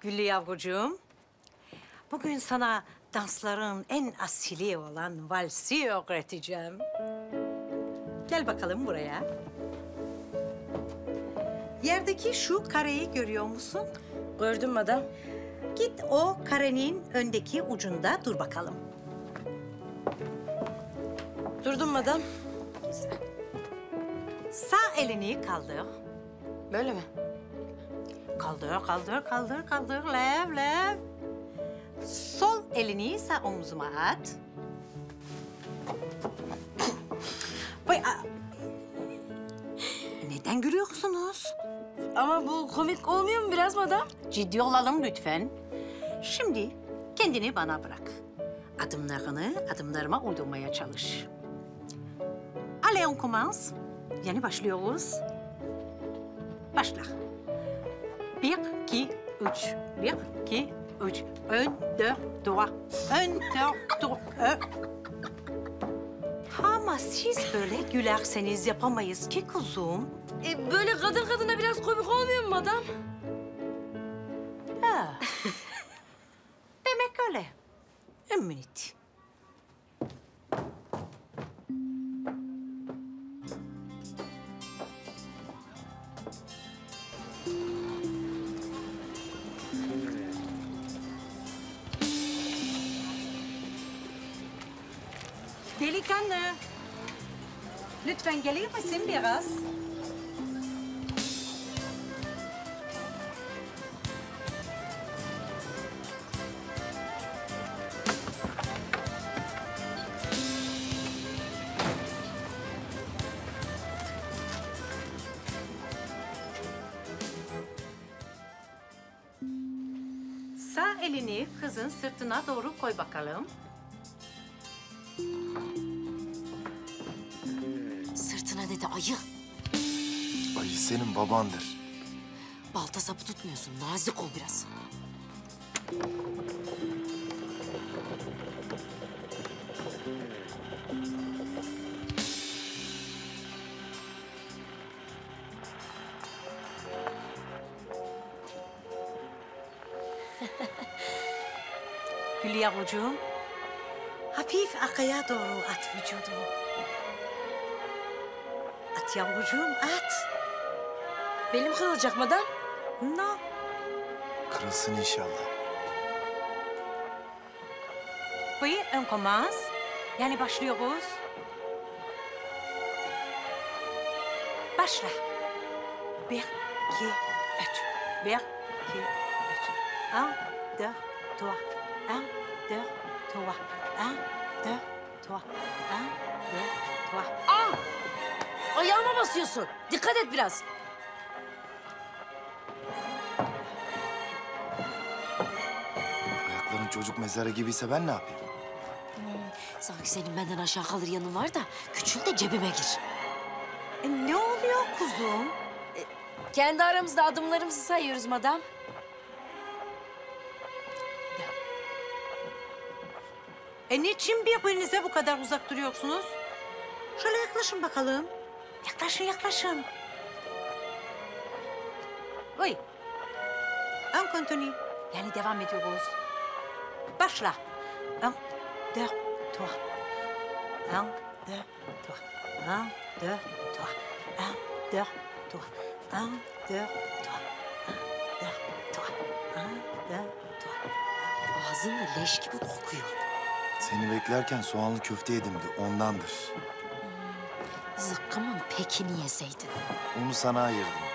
Güllü yavrucuğum, bugün sana dansların en asili olan valsi öğreteceğim. Gel bakalım buraya. Yerdeki şu kareyi görüyor musun? Gördüm madam. Git o karenin öndeki ucunda dur bakalım. Durdum madam. Güzel. Sağ elini kaldır. Böyle mi? Kaldır, kaldır, kaldır, kaldır. Lev, lev. Sol elini sağ omzuma at. Vay, a- Neden gülüyorsunuz? Ama bu komik olmuyor mu biraz madam? Ciddi olalım lütfen. Şimdi kendini bana bırak. Adımlarını adımlarıma uydurmaya çalış. Allez, on commence. Yani başlıyoruz. Başla. Bir, iki, üç. Bir, iki, üç. Un, deux, trois. Un, deux, trois. Ama siz böyle gülerseniz yapamayız ki kuzum. E, böyle kadın kadına biraz komik olmuyor mu madam? Ha. Demek öyle. Un Delikanlı. Lütfen gelir misin biraz? Sağ elini kızın sırtına doğru koy bakalım. Dedi ayı. Ayı senin babandır. Balta sapı tutmuyorsun. Nazik ol biraz. Yavrucuğum. Hafif arkaya doğru at vücudunu. At yavrucuğum at. Belim kırılacak madam. No. Kırılsın inşallah. Oui, on commence. Yani başlıyoruz. Başla. Bir, iki, üç. Bir, iki, üç. Un, deux, trois. Un, deux, trois. Un, deux, trois. Un, deux, trois. Aa! Ayağıma basıyorsun. Dikkat et biraz. Ayakların çocuk mezarı gibiyse ben ne yapayım? Sanki senin benden aşağı kalır yanın var da küçül de cebime gir. E, ne oluyor kuzum? Kendi aramızda adımlarımızı sayıyoruz madam. E niçin birbirinize bu kadar uzak duruyorsunuz? Şöyle yaklaşın bakalım. Yaklaşın, yaklaşın. Oy. Un continue. Yani devam ediyoruz. Başla. Un, deux, trois. Un, deux, trois. Un, deux, trois. Un, deux, trois. Un, deux, trois. Un, deux, trois. Un, deux, trois. Ağzın leş gibi kokuyor. Seni beklerken soğanlı köfte yedim de ondandır. Zıkkımın pekini yeseydin. Onu sana ayırdım.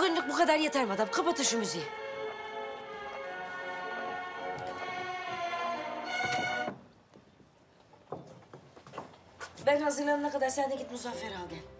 Bugünlük bu kadar yeter madam. Kapatın şu müziği. Ben Haziran'ına kadar sen de git Muzaffer al gel.